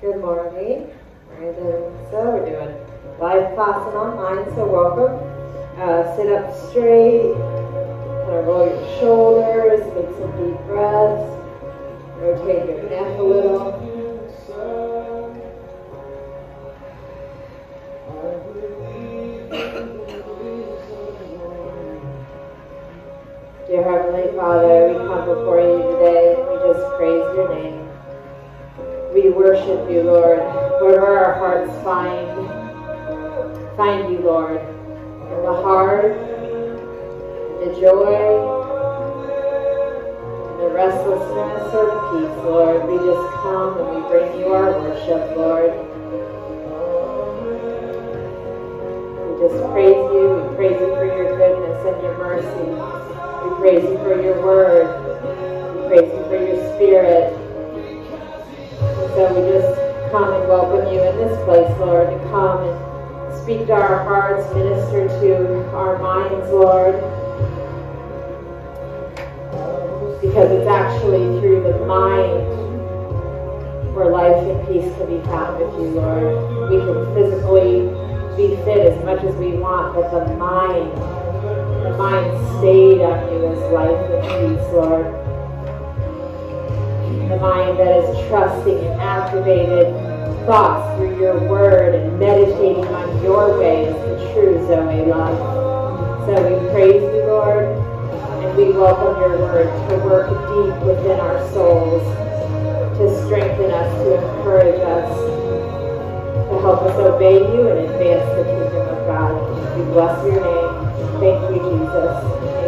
Good morning. Right, so we're doing live class and online, so welcome. Uh, sit up straight, kind of roll your shoulders, take some deep breaths, rotate your neck a little. Dear Heavenly Father, we come before you today. We just praise your name. We worship you, Lord. Wherever our hearts find, find you, Lord. In the heart, in the joy, in the restlessness or the peace, Lord. We just come and we bring you our worship, Lord. We just praise you. We praise you for your goodness and your mercy. We praise you for your word. We praise you for your spirit. So we just come and welcome you in this place, Lord, to come and speak to our hearts, minister to our minds, Lord. Because it's actually through the mind where life and peace can be found with you, Lord. We can physically be fit as much as we want, but the mind, the mind stayed on you as life and peace, Lord the mind that is trusting and activated thoughts through your word and meditating on your ways, the true Zoe love. So we praise you, Lord, and we welcome your word to work deep within our souls, to strengthen us, to encourage us, to help us obey you and advance the kingdom of God. We bless your name. Thank you, Jesus.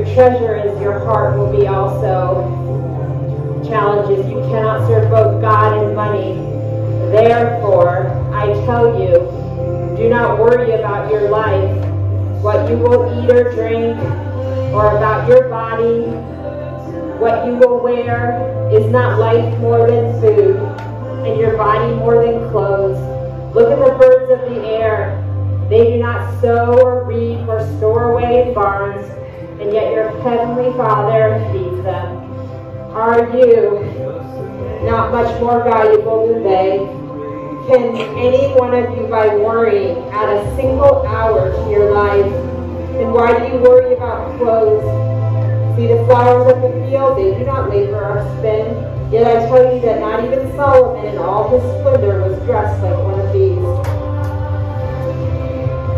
your treasure is, your heart will be also. Challenges. You cannot serve both God and money. Therefore, I tell you, do not worry about your life, what you will eat or drink or about your body, what you will wear, is not life more than food, and your body more than clothes. Look at the birds of the air. They do not sow or reap or store away in barns, and yet your heavenly Father feeds them. Are you not much more valuable than they? Can any one of you, by worrying, add a single hour to your life? And why do you worry about clothes? See the flowers of the field, they do not labor or spin. Yet I tell you that not even Solomon in all his splendor was dressed like one of these.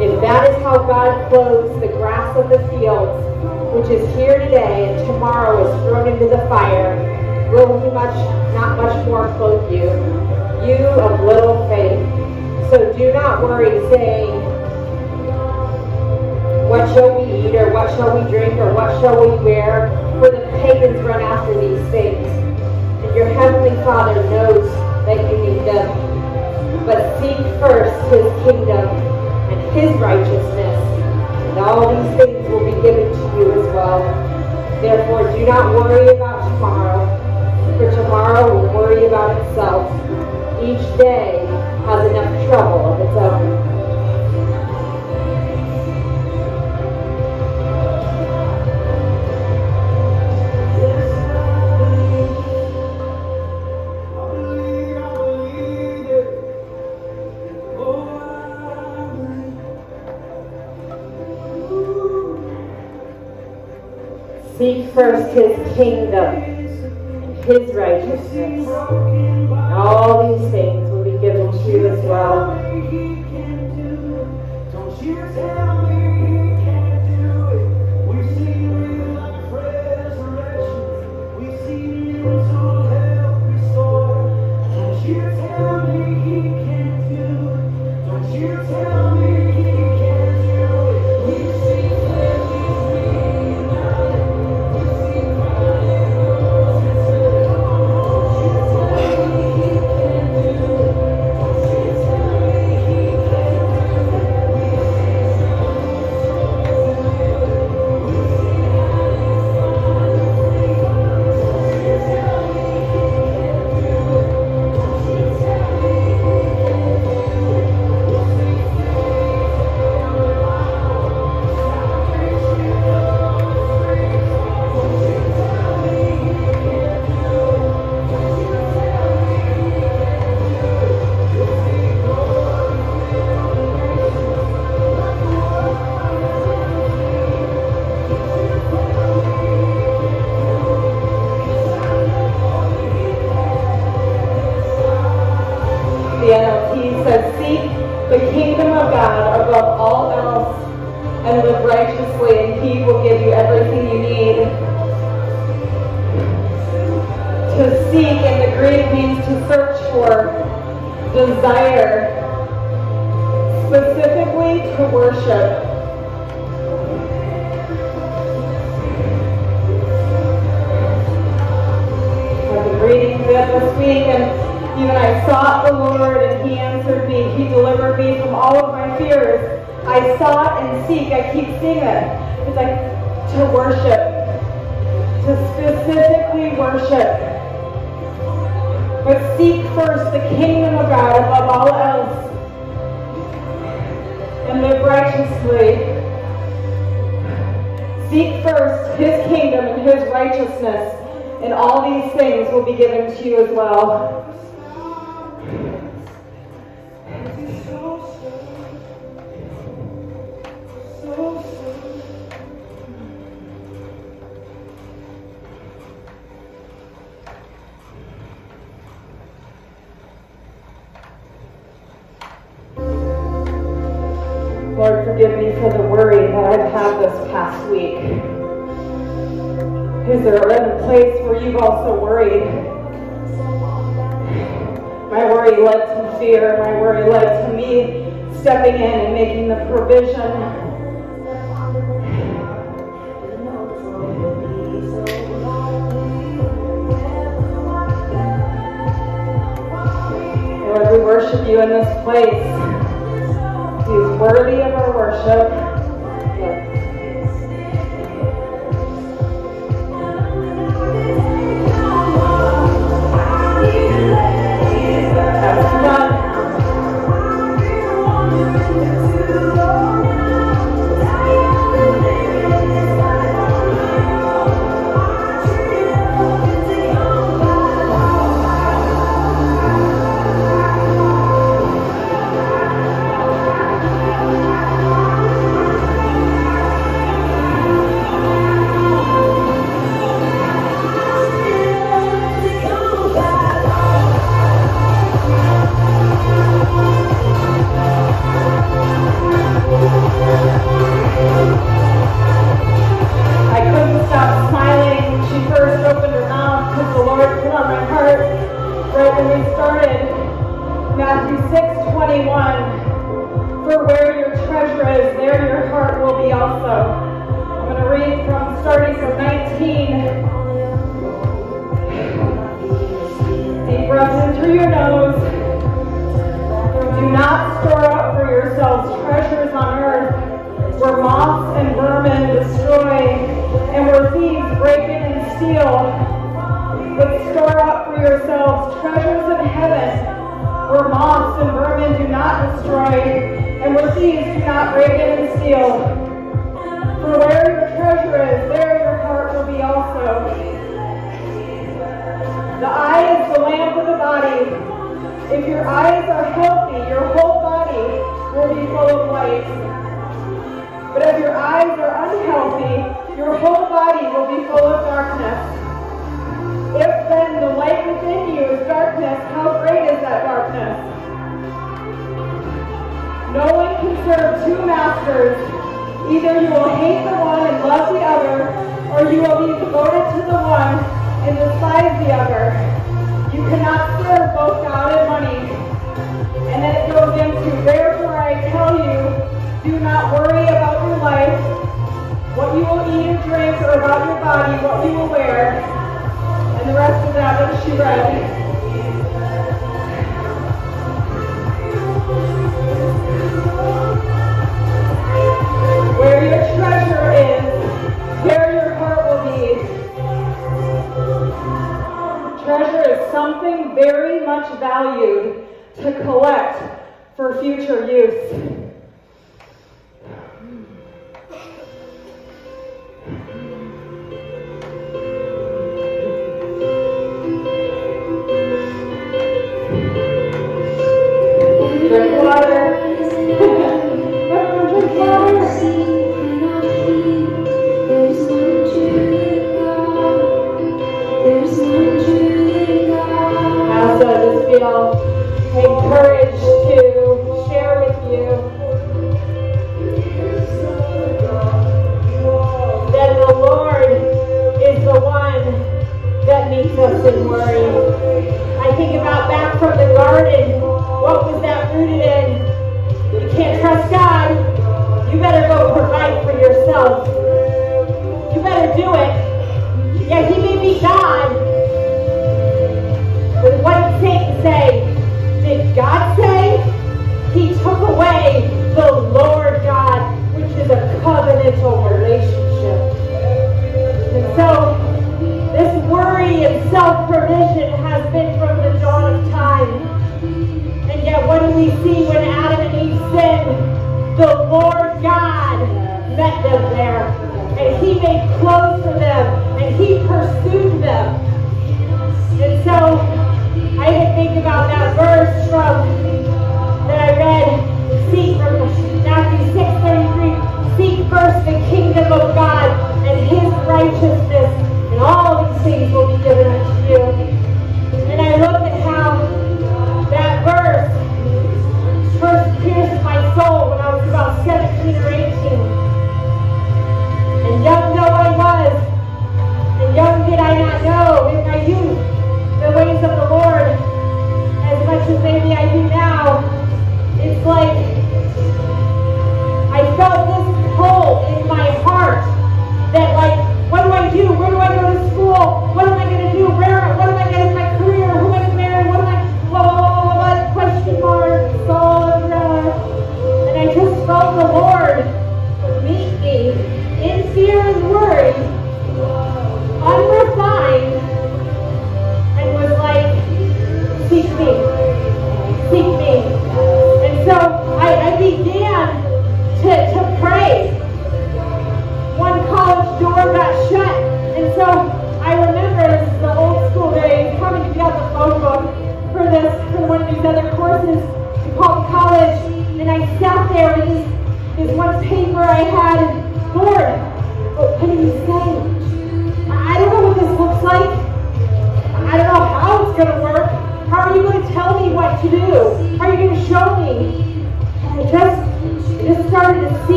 If that is how God clothes the grass of the fields, which is here today and tomorrow is thrown into the fire, will he much not much more clothe you, you of little faith. So do not worry, saying, What shall we eat, or what shall we drink, or what shall we wear? For the pagans run after these things. And your heavenly Father knows that you need them. But seek first his kingdom and his righteousness, and all these things will be given to you as well. Therefore, do not worry about tomorrow, for tomorrow will worry about itself. Each day has enough trouble of its own. Seek first his kingdom and his righteousness. And all these things will be given to you as well. Lord, provision. Either you will hate the one and love the other, or you will be devoted to the one and despise the other. You cannot serve both God and money. And then it goes into, therefore I tell you, do not worry about your life, what you will eat or drink, or about your body, what you will wear. And the rest of that that she read. Something very much valued to collect for future use. Oh.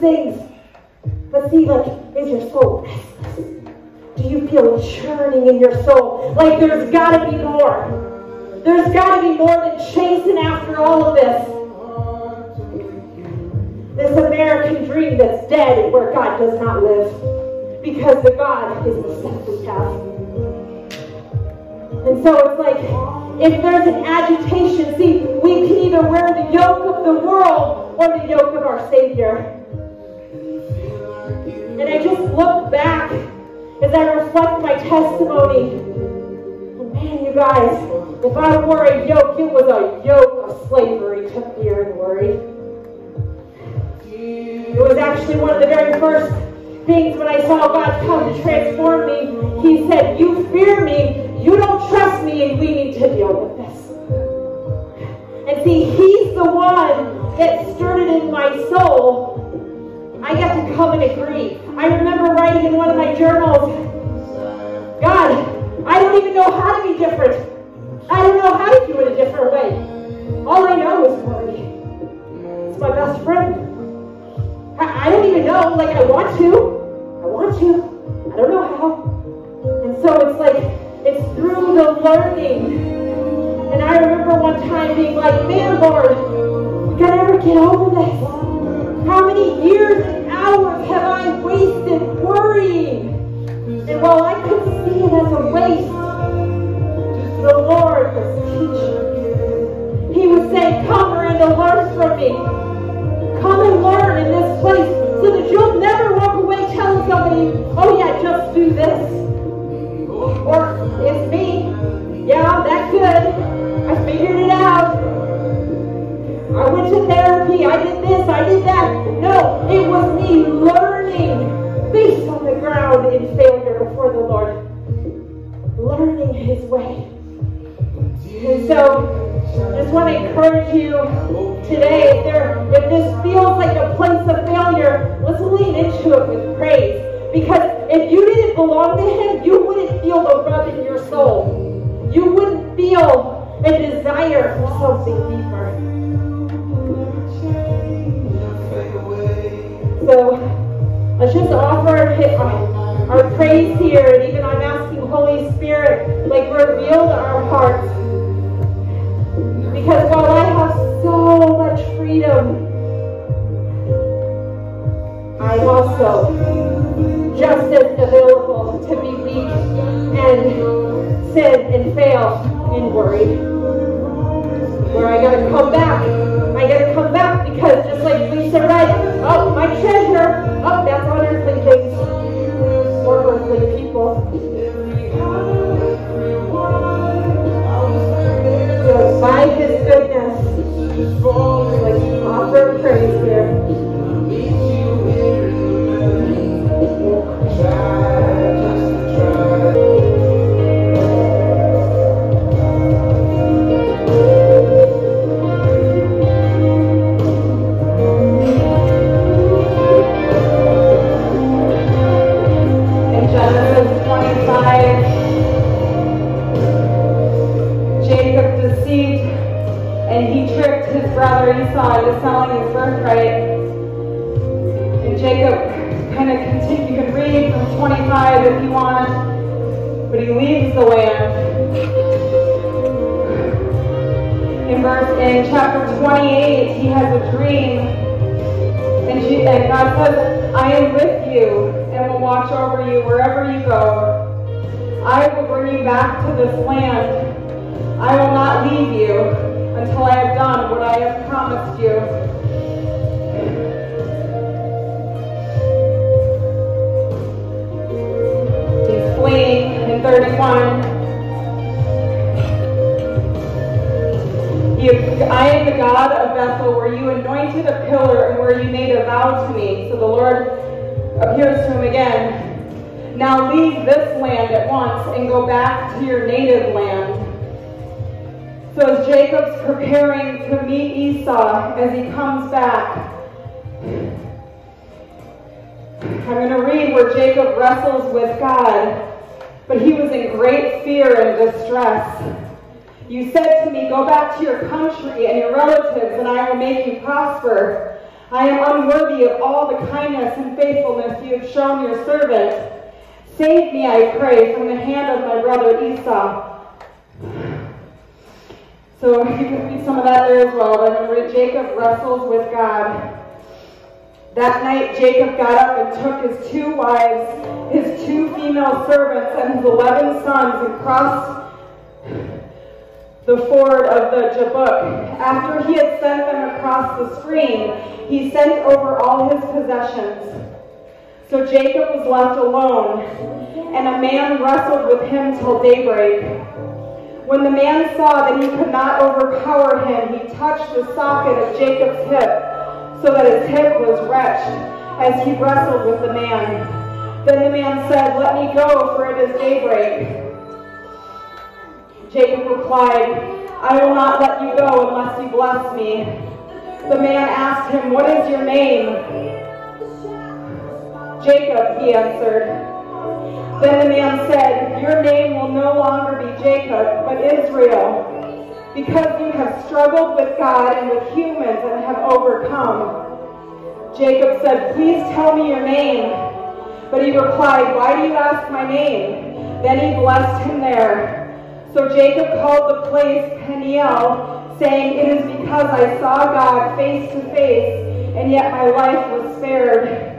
Things. But see, like, is your soul restless? Do you feel churning in your soul? Like there's got to be more. There's got to be more than chasing after all of this. This American dream that's dead where God does not live. Because the God is the stuff we have. And so it's like, if there's an agitation, see, we can either wear the yoke of the world or the yoke of our Savior. And I just look back as I reflect my testimony. And man, you guys, if I wore a yoke, it was a yoke of slavery to fear and worry. It was actually one of the very first things when I saw God come to transform me. He said, You fear me, you don't trust me, and we need to deal with this. And see, He's the one that stirred it in my soul I get to come and agree. I remember writing in one of my journals, God, I don't even know how to be different. I don't know how to do it a different way. All I know is worry. It's my best friend. I, I don't even know, like I want to. I want to. I don't know how. And so it's like, it's through the learning. And I remember one time being like, man, Lord, we gotta ever get over this. How many years and hours have I wasted worrying? And while I couldn't see it as a waste, the Lord was teaching. He would say, Come and learn from me. Come and learn in this place so that you'll never walk away telling somebody, oh yeah, just do this. Or it's me. Yeah, that's good. I figured. I went to therapy, I did this, I did that. No, it was me learning based on the ground in failure before the Lord. Learning his way. And so I just want to encourage you today, if, there, if this feels like a place of failure, let's lean into it with praise. Because if you didn't belong to him, you wouldn't feel the rub in your soul. You wouldn't feel a desire for something deeper. So let's just offer our, our praise here. And even I'm asking Holy Spirit, like reveal our hearts. Because while I have so much freedom, I'm also just as available to be weak and sin and fail and worry. Where I gotta come back. I gotta come back because just like Lisa my treasure. Oh, that's on earthly things. Or earthly people. By his goodness, like offer praise here. Land. In verse, in chapter 28, he has a dream, and, she, and God says, I am with you and will watch over you wherever you go. I will bring you back to this land. I will not leave you until I have done what I have promised you. In 31. I am the God of Bethel, where you anointed a pillar and where you made a vow to me. So the Lord appears to him again. Now leave this land at once and go back to your native land. So as Jacob's preparing to meet Esau as he comes back, I'm going to read where Jacob wrestles with God, but he was in great fear and distress. You said to me, Go back to your country and your relatives, and I will make you prosper. I am unworthy of all the kindness and faithfulness you have shown your servant. Save me, I pray, from the hand of my brother Esau. So you can read some of that there as well. But I'm going to read Jacob wrestles with God. That night Jacob got up and took his two wives, his two female servants, and his eleven sons and crossed the ford of the Jabbok. After he had sent them across the stream, he sent over all his possessions. So Jacob was left alone, and a man wrestled with him till daybreak. When the man saw that he could not overpower him, he touched the socket of Jacob's hip, so that his hip was wrenched as he wrestled with the man. Then the man said, Let me go, for it is daybreak. Jacob replied, I will not let you go unless you bless me. The man asked him, What is your name? Jacob, he answered. Then the man said, Your name will no longer be Jacob, but Israel, because you have struggled with God and with humans and have overcome. Jacob said, Please tell me your name. But he replied, Why do you ask my name? Then he blessed him there. So Jacob called the place Peniel, saying, It is because I saw God face to face, and yet my life was spared.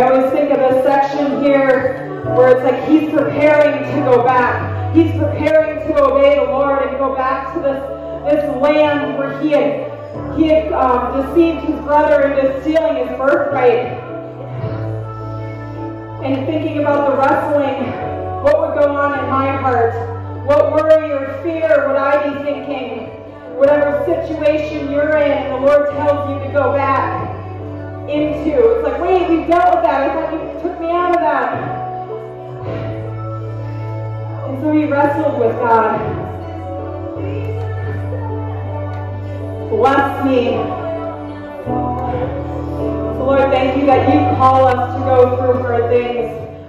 I always think of this section here where it's like he's preparing to go back. He's preparing to obey the Lord and go back to this, this land where he had, he had um, deceived his brother into stealing his birthright. And thinking about the wrestling, what would go on in my heart? What worry or fear would I be thinking? Whatever situation you're in the Lord tells you to go back into. It's like, wait, we've dealt with that. I thought you took me out of that. And so he wrestled with God. Bless me. So Lord, thank you that you call us to go through hard things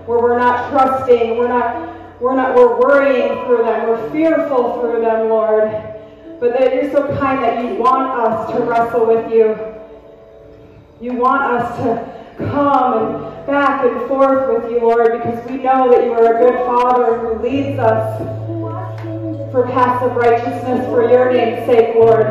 where we're not trusting, we're not, we're not, we're worrying through them, we're fearful through them, Lord. But that you're so kind that you want us to wrestle with you. You want us to come and back and forth with you, Lord, because we know that you are a good Father who leads us for paths of righteousness for your name's sake, Lord.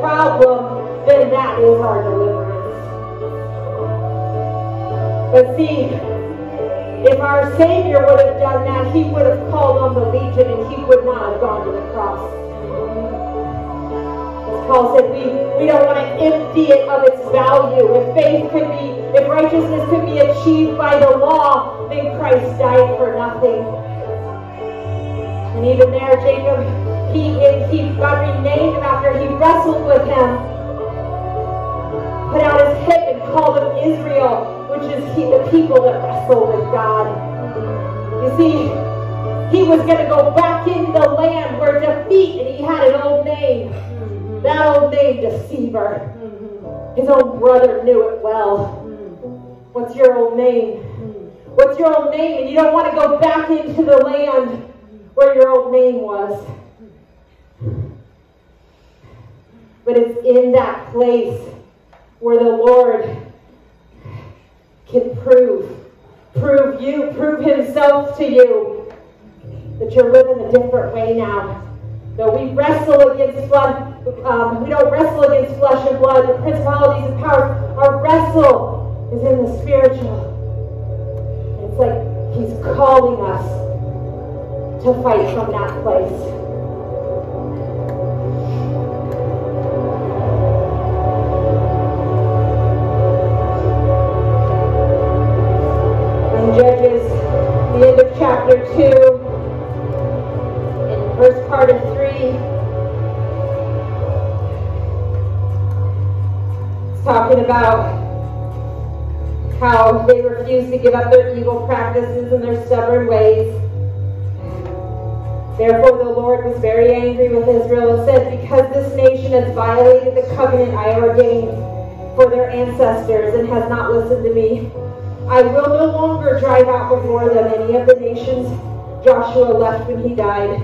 Problem, then that is our deliverance. But see, if our Savior would have done that, he would have called on the legion and he would not have gone to the cross. Paul said, we, we don't want to empty it of its value. If faith could be, if righteousness could be achieved by the law, then Christ died for nothing. And even there, Jacob, he, he got renamed him after he wrestled with him. Put out his hip and called him Israel which is he, the people that wrestle with God. You see, he was going to go back into the land where defeat, and he had an old name. That old name, deceiver. His own brother knew it well. What's your old name? What's your old name? And you don't want to go back into the land where your old name was. But it's in that place where the Lord can prove, prove you, prove himself to you that you're living a different way now. Though we wrestle against blood, um, we don't wrestle against flesh and blood, the principalities and powers. Our wrestle is in the spiritual. It's like he's calling us to fight from that place. Judges, the end of chapter 2, and first part of 3. It's talking about how they refuse to give up their evil practices and their stubborn ways. Therefore, the Lord was very angry with Israel and said, Because this nation has violated the covenant I ordained for their ancestors and has not listened to me, I will no longer drive out before them any of the nations Joshua left when he died.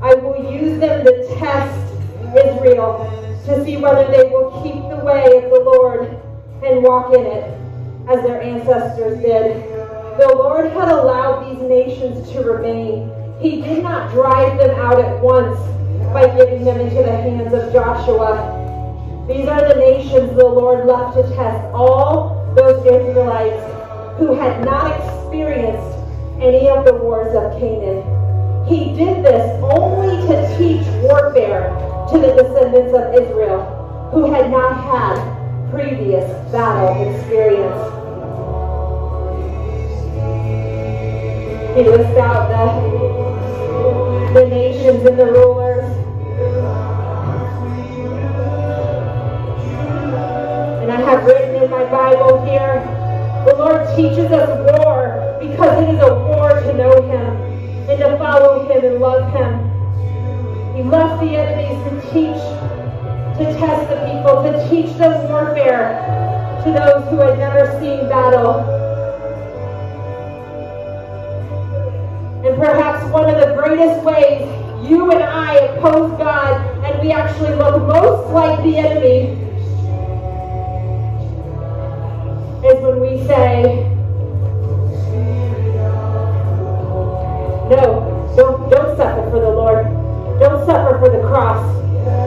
I will use them to test Israel to see whether they will keep the way of the Lord and walk in it as their ancestors did. The Lord had allowed these nations to remain. He did not drive them out at once by giving them into the hands of Joshua. These are the nations the Lord left to test all those Israelites who had not experienced any of the wars of Canaan. He did this only to teach warfare to the descendants of Israel who had not had previous battle experience. He lists out the, the nations and the rulers. And I have written in my Bible here the Lord teaches us war because it is a war to know Him and to follow Him and love Him. He left the enemies to teach, to test the people, to teach them warfare to those who had never seen battle. One of the greatest ways you and I oppose God and we actually look most like the enemy is when we say, no, don't, don't suffer for the Lord. Don't suffer for the cross.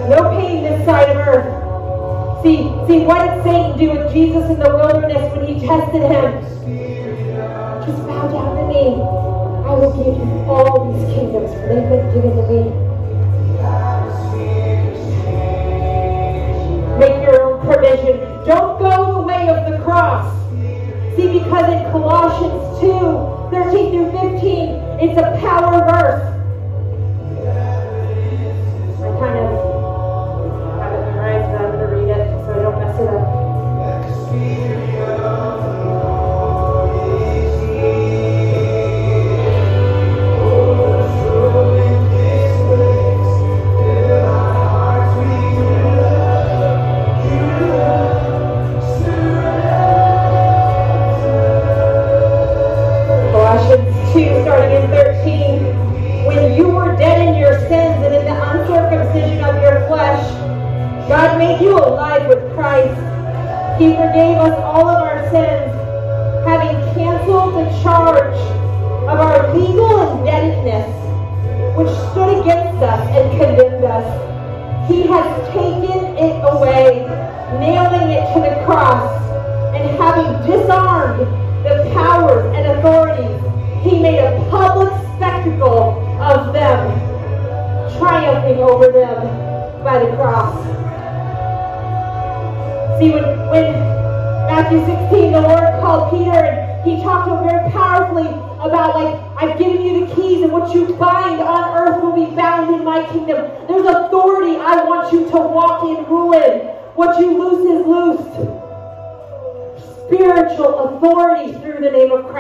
No pain this side of earth. See, see, what did Satan do with Jesus in the wilderness when he tested him? I will give you all these kingdoms, they've been given to me. Make your own provision. Don't go the way of the cross. See, because in Colossians 2, 13 through 15, it's a power verse.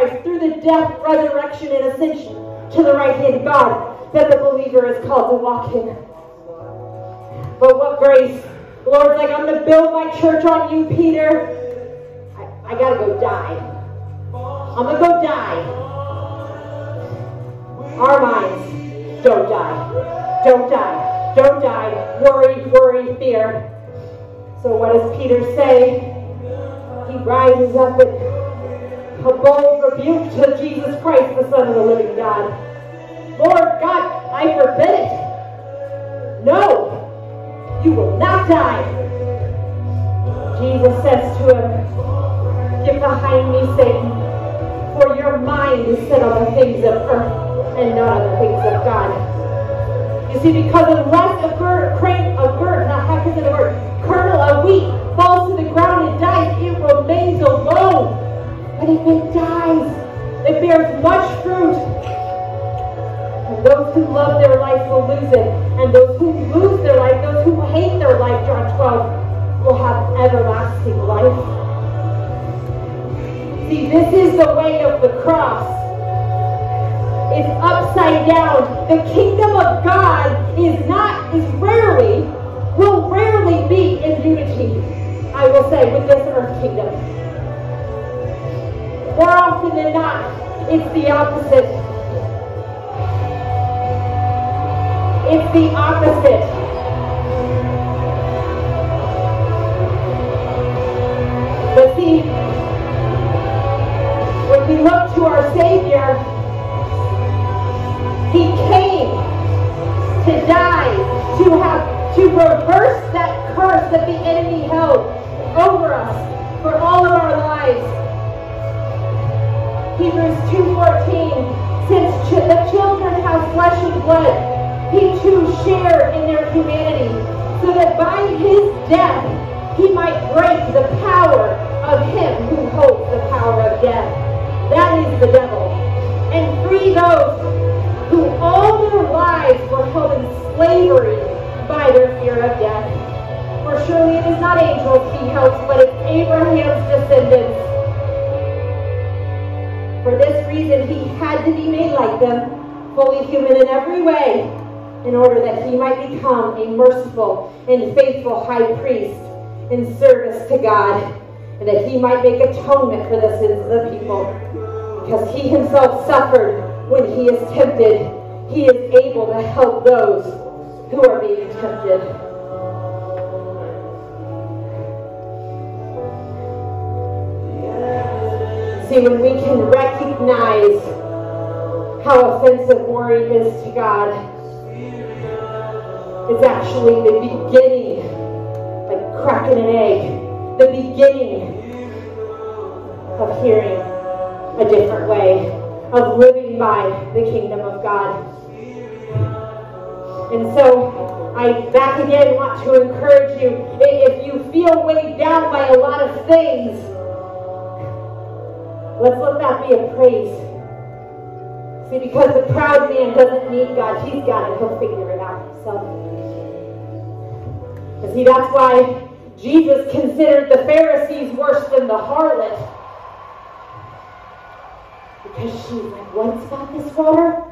Christ, through the death, resurrection, and ascension to the right hand of God that the believer is called to walk in. But what grace? The Lord's like, I'm going to build my church on you, Peter. I, I got to go die. I'm going to go die. Our minds don't die. Don't die. Don't die. Worry, worry, fear. So what does Peter say? He rises up in a bold rebuke to Jesus Christ, the Son of the living God. Lord God, I forbid it. No, you will not die. Jesus says to him, Get behind me, Satan, for your mind is set on the things of earth and not on the things of God. You see, because unless a bird, crane, a bird, not how can the word, kernel of wheat falls to the ground and dies, it remains alone. But if it dies, it bears much fruit. And those who love their life will lose it. And those who lose their life, those who hate their life, John 12, will have everlasting life. See, this is the way of the cross. It's upside down. The kingdom of God is not, is rarely, will rarely be in unity, I will say, with this earth kingdom. More often than not, it's the opposite. It's the opposite. But see, when we look to our Savior, He came to die, to have, to reverse that curse that the enemy held over us for all of our lives. Hebrews 2.14, since ch- the children have flesh and blood, he too shared in their humanity, so that by his death he might break the power of him who holds the power of death. That is the devil. And free those who all their lives were held in slavery by their fear of death. For surely it is not angels he helps, but it's Abraham's descendants. For this reason he had to be made like them, fully human in every way, in order that he might become a merciful and faithful high priest in service to God, and that he might make atonement for the sins of the people. Because he himself suffered when he is tempted, he is able to help those who are being tempted. See, when we can recognize how offensive worry is to God, it's actually the beginning, like cracking an egg, the beginning of hearing a different way, of living by the kingdom of God. And so I back again want to encourage you, if you feel weighed down by a lot of things, let's let that be a praise. See, because the proud man doesn't need God, he's got it, he'll figure it out himself. And see, that's why Jesus considered the Pharisees worse than the harlot. Because she's like, what's about this water?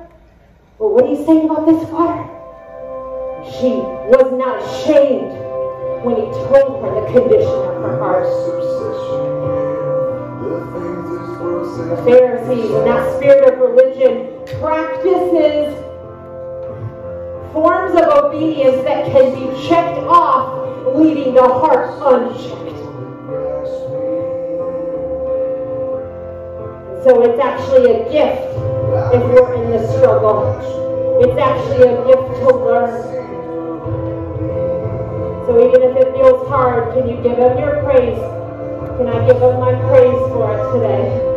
Well, what are you saying about this water? She was not ashamed when he told her the condition of her heart. The Pharisees and that spirit of religion practices forms of obedience that can be checked off, leaving the heart unchecked. So it's actually a gift if we're in the struggle. It's actually a gift to learn. So even if it feels hard, can you give him your praise? Can I give him my praise for it today?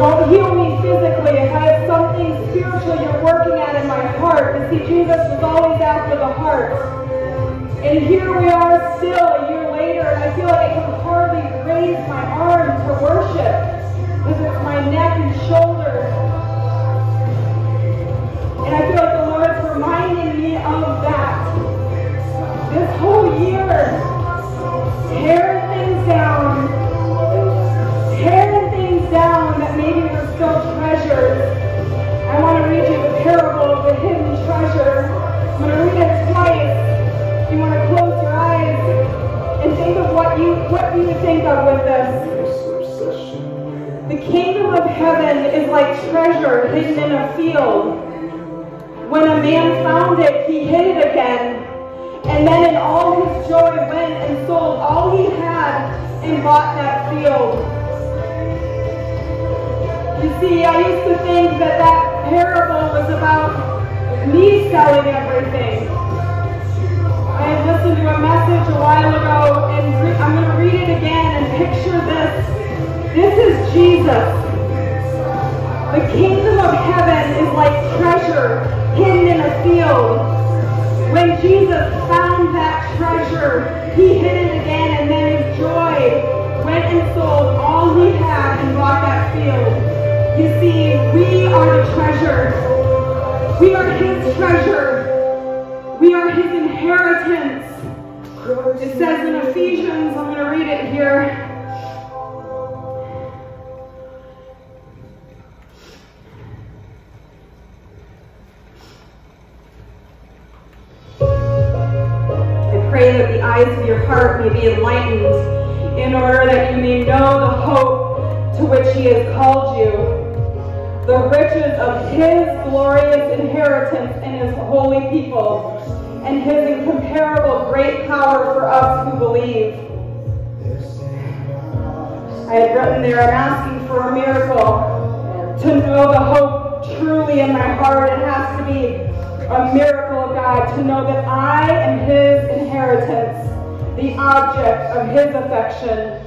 Don't heal me physically if I have something spiritual you're working at in my heart. You see, Jesus was always after the heart. And here we are still a year later, and I feel like I can hardly raise my arm to worship because it's my neck and shoulders. And I feel like the Lord's reminding me of that. This whole year, were. I want to read you the parable of the hidden treasure. I'm going to read it twice. You want to close your eyes and think of what you what you think of with this. The kingdom of heaven is like treasure hidden in a field. When a man found it, he hid it again. And then in all his joy went and sold all he had and bought that field. See, I used to think that that parable was about me selling everything. I had listened to a message a while ago, and I'm going to read it again and picture this. This is Jesus. The kingdom of heaven is like treasure hidden in a field. When Jesus found that treasure, he hid it again, and then in joy went and sold all he had and bought that field. You see, we are. We are his treasure. We are his inheritance. It says in Ephesians, I'm going to read it here. I pray that the eyes of your heart may be enlightened in order that you may know the hope to which he has called you, the riches of his glorious inheritance in his holy people, and his incomparable great power for us who believe. I had written there, I'm asking for a miracle. To know the hope truly in my heart, it has to be a miracle of God to know that I am His inheritance, the object of His affection.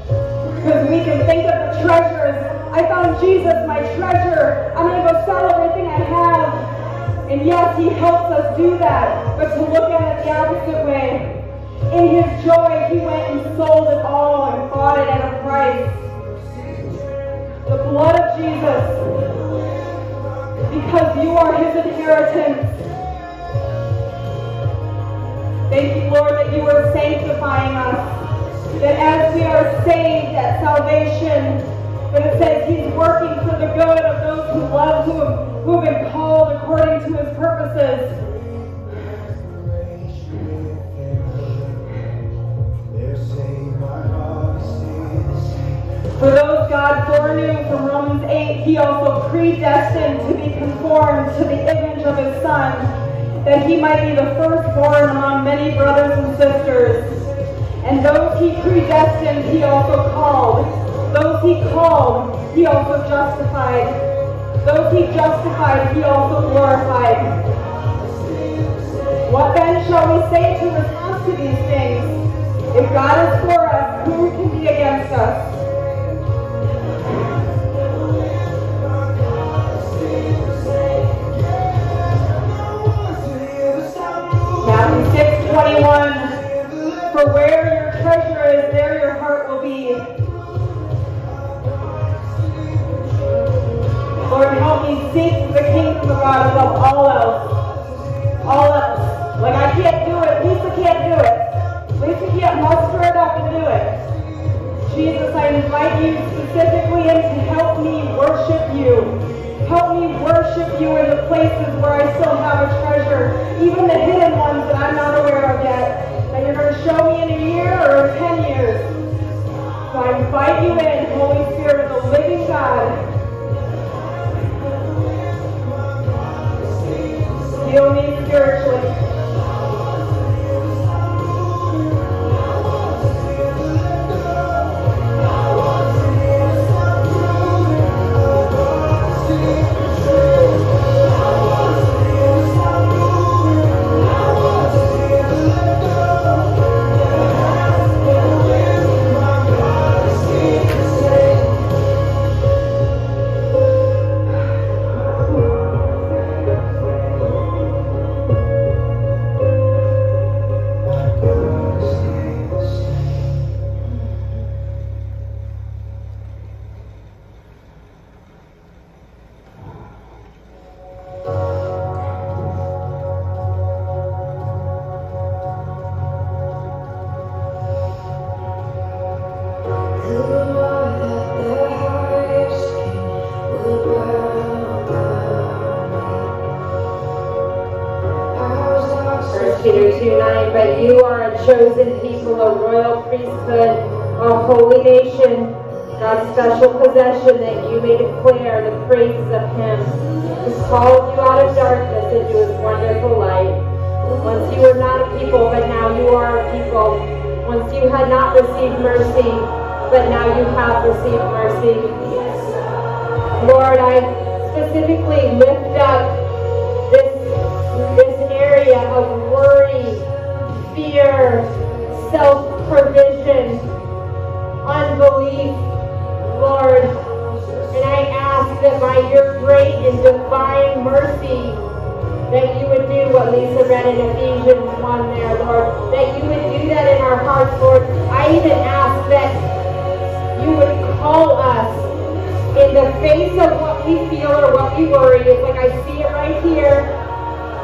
Because we can think of the treasures. I found Jesus, my treasure. I'm going to go sell everything I have. And yes, He helps us do that. But to look at it the opposite way. In His joy, He went and sold it all and bought it at a price. The blood of Jesus. Because you are His inheritance. Thank you, Lord, that you are sanctifying us. That as we are saved at salvation, that it says He's working for the good of those who love Him, who have been called according to His purposes. For those God foreknew from Romans 8, He also predestined to be conformed to the image of His Son that he might be the firstborn among many brothers and sisters. And those he predestined, he also called. Those he called, he also justified. Those he justified, he also glorified. What then shall we say to response to these things? If God is for us, who can be against us? Matthew 6, 21. For where your treasure is, there your heart will be. Lord, help me seek the kingdom of God above all else. All else. Like I can't do it. Lisa can't do it. Lisa can't muster it up and do it. Jesus, I invite you specifically in to help me worship you. Help me worship you in the places where I still have a treasure, even the hidden ones that I'm not aware of yet, that you're going to show me in a year or in 10 years. So I invite you in, Holy Spirit the living God. Heal me spiritually. People, but now you are a people. Once you had not received mercy, but now you have received mercy. Lord, I specifically lift up this, this area of worry, fear, self-provision, unbelief, Lord. And I ask that by your great and divine mercy, that you would do what Lisa read in Ephesians 1 there, Lord. That you would do that in our hearts, Lord. I even ask that you would call us in the face of what we feel or what we worry, it's like I see it right here,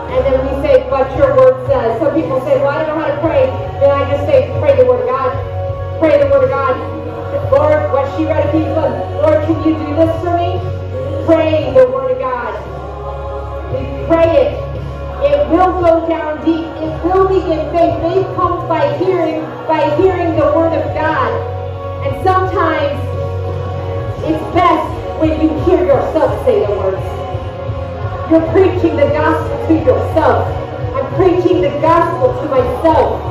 and then we say, but your word says. Some people say, well, I don't know how to pray. Then I just say, pray the word of God. Pray the word of God. Lord, what she read Ephesians, Lord, can you do this for me? Pray the word of pray it. It will go down deep. It will begin faith. Faith comes by hearing, by hearing the word of God. And sometimes it's best when you hear yourself say the words. You're preaching the gospel to yourself. I'm preaching the gospel to myself.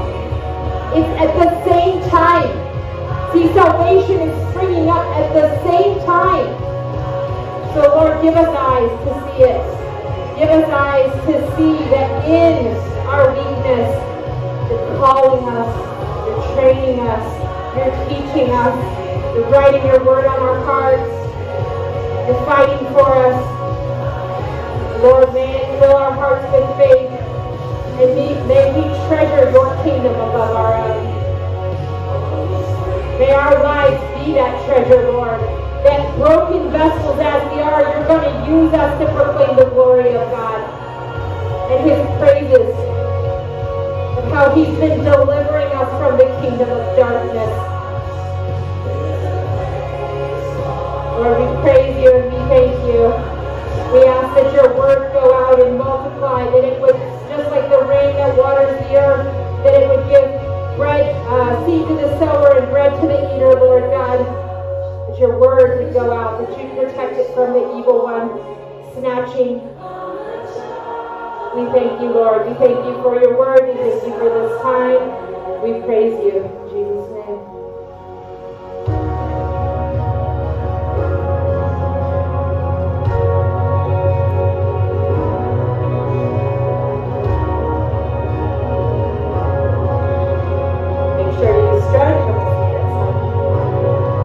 It's at the same time. See, salvation is springing up at the same time. So Lord, give us eyes to see it. Give us eyes to see that in our weakness, you're calling us, you're training us, you're teaching us, you're writing your word on our hearts. You're fighting for us. Lord, may fill our hearts with faith. And may we treasure your kingdom above our own. May our lives be that treasure, Lord. That broken vessels as we are, you're going to use us to proclaim the glory of God and his praises and how he's been delivering us from the kingdom of darkness. Lord, we praise you and we thank you. We ask that your word go out and multiply, that it would, just like the rain that waters the earth, that it would give bread, uh, seed to the sower and bread to the eater, Lord God. Your word would go out, that you protect it from the evil one, snatching. We thank you, Lord. We thank you for your word. We thank you for this time. We praise you.